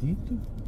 acredito.